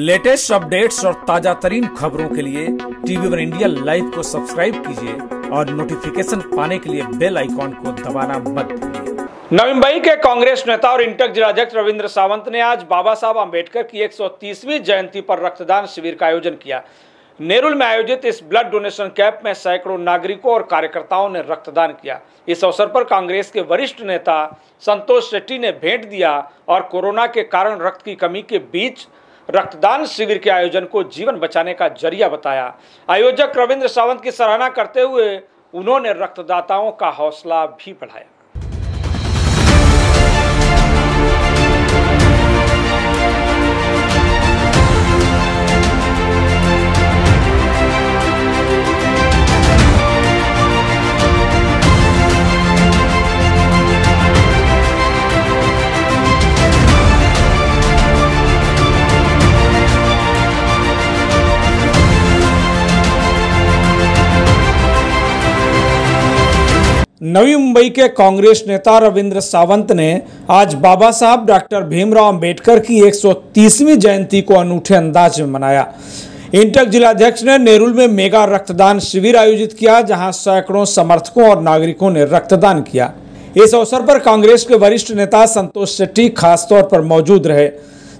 Latest updates और ताज़ा तरीन खबरों के लिए टीवी वन इंडिया लाइव को सब्सक्राइब कीजिए और नोटिफिकेशन पाने के लिए बेल आइकॉन को दबाना मत भूलिए। नवी मुंबई के कांग्रेस नेता और इंटक जिलाध्यक्ष रविंद्र सावंत ने आज बाबा साहब अंबेडकर की 130वीं जयंती पर रक्तदान शिविर का आयोजन किया। नेरुल में आयोजित इस ब्लड डोनेशन कैंप में सैकड़ों नागरिकों और कार्यकर्ताओं ने रक्तदान किया। इस अवसर पर कांग्रेस के वरिष्ठ नेता संतोष शेट्टी ने भेंट दिया और कोरोना के कारण रक्त की कमी के बीच रक्तदान शिविर के आयोजन को जीवन बचाने का जरिया बताया। आयोजक रविंद्र सावंत की सराहना करते हुए उन्होंने रक्तदाताओं का हौसला भी बढ़ाया। नवी मुंबई के कांग्रेस नेता रविंद्र सावंत ने आज बाबा साहब डॉक्टर भीमराव अंबेडकर की 130वीं जयंती को अनूठे अंदाज में मनाया। इंटक जिलाध्यक्ष ने नेरुल में मेगा रक्तदान शिविर आयोजित किया, जहाँ सैकड़ों समर्थकों और नागरिकों ने रक्तदान किया। इस अवसर पर कांग्रेस के वरिष्ठ नेता संतोष शेट्टी खासतौर पर मौजूद रहे।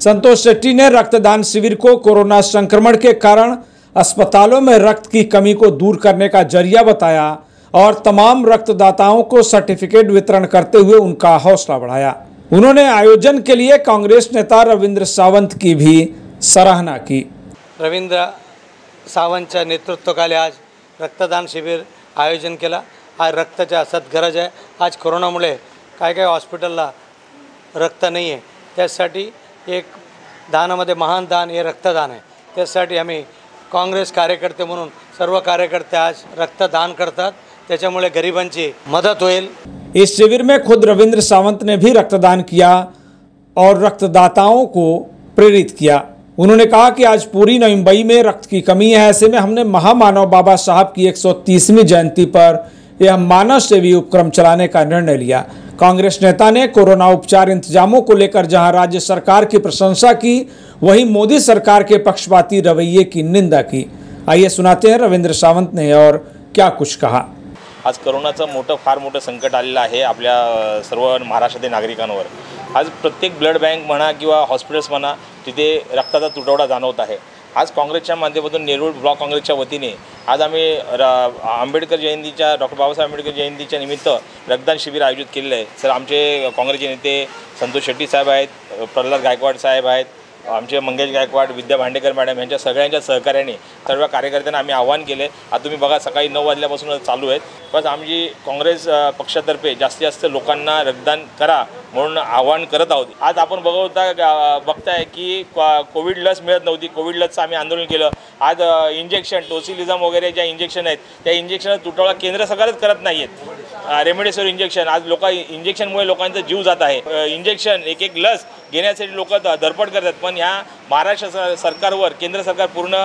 संतोष शेट्टी ने रक्तदान शिविर को कोरोना संक्रमण के कारण अस्पतालों में रक्त की कमी को दूर करने का ज़रिया बताया। और तमाम रक्तदाताओं को सर्टिफिकेट वितरण करते हुए उनका हौसला बढ़ाया। उन्होंने आयोजन के लिए कांग्रेस नेता रविंद्र सावंत की भी सराहना की। रवींद्र सावंतच्या नेतृत्वाखाली आज रक्तदान शिबिर आयोजन केला. आज रक्ताची असत गरज आहे. आज कोरोनामुळे काय काय हॉस्पिटलला रक्त नाही आहे त्यासाठी एक दानामध्ये महान दान हे रक्तदान आहे. त्यासाठी आम्ही काँग्रेस कार्यकर्ते म्हणून सर्व कार्यकर्ते आज रक्तदान करतात. त्याच्यामुळे गरिबांची मदत होईल. इस शिविर में खुद रविंद्र सावंत ने भी रक्तदान किया और रक्तदाताओं को प्रेरित किया। उन्होंने कहा कि आज पूरी नई मुंबई में रक्त की कमी है। ऐसे में हमने महामानव बाबा साहब की 130वीं जयंती पर यह मानव सेवी उपक्रम चलाने का निर्णय लिया। कांग्रेस नेता ने कोरोना उपचार इंतजामों को लेकर जहाँ राज्य सरकार की प्रशंसा की, वहीं मोदी सरकार के पक्षपाती रवैये की निंदा की। आइए सुनाते हैं रविंद्र सावंत ने और क्या कुछ कहा। आज करोनाचं मोठं फार मोठं संकट आलेलं आहे आपल्या सर्व महाराष्ट्रातील नागरिकांवर. आज प्रत्येक ब्लड बँक म्हणा किंवा हॉस्पिटल्स म्हणा तिथे रक्ताचा तुटवडा जाणवत आहे. आज काँग्रेसच्या माध्यमातून नेरूळ ब्लॉक काँग्रेसच्या वतीने आज आम्ही र आंबेडकर जयंतीच्या डॉक्टर बाबासाहेब आंबेडकर जयंतीच्या निमित्त रक्तदान शिबिर आयोजित केलेलं आहे. सर आमचे काँग्रेसचे नेते संतोष शेट्टी साहेब आहेत प्रल्हाद गायकवाड साहेब आहेत आमचे मंगेश गायकवाड विद्या भांडेकर मॅडम यांच्या सगळ्यांच्या सहकार्याने सर्व कार्यकर्त्यांना आम्ही आव्हान केले. आता तुम्ही बघा सकाळी नऊ वाजल्यापासून चालू आहेत. बस आमची काँग्रेस पक्षातर्फे जास्तीत जास्त लोकांना रक्तदान करा. म्हणून आव्हान करत आहोत. आज आपण बघवता बघताय की कोविड लस मिळत नव्हती. कोविड लसचं आम्ही आंदोलन केलं. आज इंजेक्शन टोसिलिझम वगैरे ज्या इंजेक्शन आहेत त्या इंजेक्शन तुटवडा केंद्र सरकारच करत नाही आहेत रेमडेसिवीर इंजेक्शन आज लोक इंजेक्शनमुळे लोकांचा जीव जात आहे. इंजेक्शन एक एक लस घेण्यासाठी लोक धडपड करतात. पण ह्या महाराष्ट्र स- सरकारवर केंद्र सरकार पूर्ण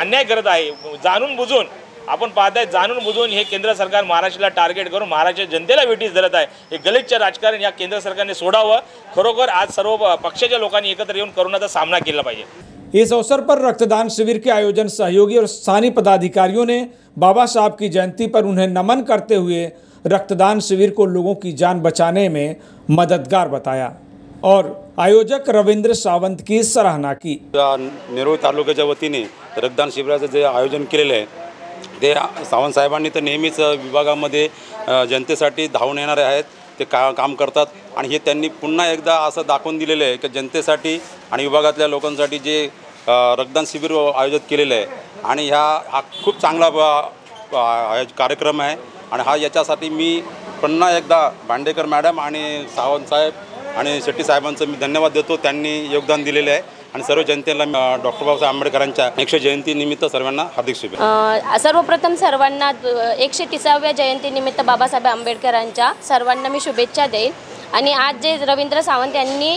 अन्याय करत आहे. जाणून बुजून आपण पाहताय जाणून बुजून हे केंद्र सरकार महाराष्ट्राला टार्गेट करून महाराष्ट्राच्या जनतेला वेठीस धरत आहे. हे गलिच्छ राजकारण या केंद्र सरकारने सोडावं. खरोखर आज सर्व प- पक्षाच्या लोकांनी एकत्र येऊन करोनाचा सामना केला पाहिजे. इस अवसर पर रक्तदान शिविर के आयोजन सहयोगी और स्थानीय पदाधिकारियों ने बाबा साहब की जयंती पर उन्हें नमन करते हुए रक्तदान शिविर को लोगों की जान बचाने में मददगार बताया और आयोजक रविंद्र सावंत की सराहना की। या नेरूळ तालुक्याच्या वतीने रक्तदान शिबिराचं जे आयोजन केलेलं आहे ते सावंत साहेबांनी तर नेहमीच विभागामध्ये जनतेसाठी धावून येणारे आहेत. ते का काम करतात. आणि हे त्यांनी पुन्हा एकदा असं दाखवून दिलेलं आहे की जनतेसाठी आणि विभागातल्या लोकांसाठी जे रक्तदान शिबिर आयोजित केलेलं आहे. आणि ह्या हा खूप चांगला आयोज कार्यक्रम आहे. आणि हा याच्यासाठी मी पुन्हा एकदा भांडेकर मॅडम आणि सावंत साहेब आणि शेट्टी साहेबांचं मी धन्यवाद देतो. त्यांनी योगदान दिलेलं आहे. आणि सर्व जनतेला डॉक्टर बाबासाहेब आंबेडकरांच्या एकशे जयंतीनिमित्त सर्वांना हार्दिक शुभेच्छा. सर्वप्रथम सर्वांना एकशे तिसाव्या जयंतीनिमित्त बाबासाहेब आंबेडकरांच्या सर्वांना मी शुभेच्छा देईन. आणि आज जे रवींद्र सावंत यांनी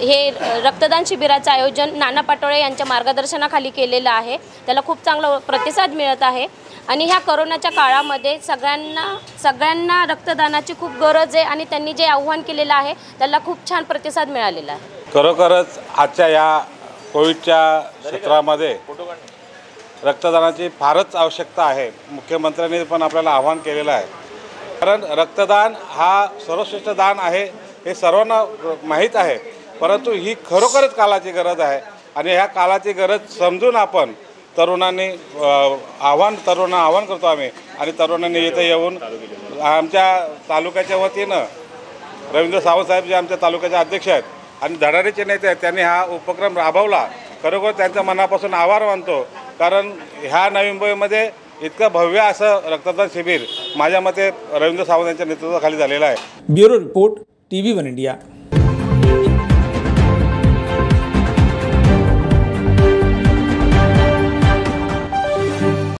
हे रक्तदान शिबिराचं आयोजन नाना पाटोळे यांच्या मार्गदर्शनाखाली केलेलं आहे त्याला खूप चांगला प्रतिसाद मिळत आहे. आणि ह्या करोनाच्या काळामध्ये सगळ्यांना सगळ्यांना रक्तदानाची खूप गरज आहे आणि त्यांनी जे आव्हान केलेलं आहे त्याला खूप छान प्रतिसाद मिळालेला आहे. खरोखरच आजच्या या कोविडच्या क्षेत्रामध्ये रक्तदानाची फारच आवश्यकता आहे. मुख्यमंत्र्यांनी पण आपल्याला आवाहन केलेलं आहे. कारण रक्तदान हा सर्वश्रेष्ठ दान आहे हे सर्वांना माहीत आहे. परंतु ही खरोखरच कालाची गरज आहे आणि ह्या कालाची गरज समजून आपण तरुणांनी आव्हान तरुणांना आव्हान करतो आम्ही आणि तरुणांनी इथं येऊन आमच्या तालुक्याच्या वतीनं रवींद्र सावंतसाहेब जे आमच्या तालुक्याचे अध्यक्ष आहेत आणि धडाडीचे नेते आहेत त्यांनी हा उपक्रम राबवला. खरोखर त्यांचा मनापासून आभार मानतो. कारण ह्या नवी मुंबईमध्ये इतकं भव्य असं रक्तदान शिबिर माझ्या मते रवींद्र सावंत यांच्या नेतृत्वाखाली झालेलं आहे. Bureau report TV one India.